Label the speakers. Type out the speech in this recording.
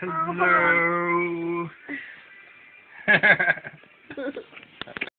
Speaker 1: Hello.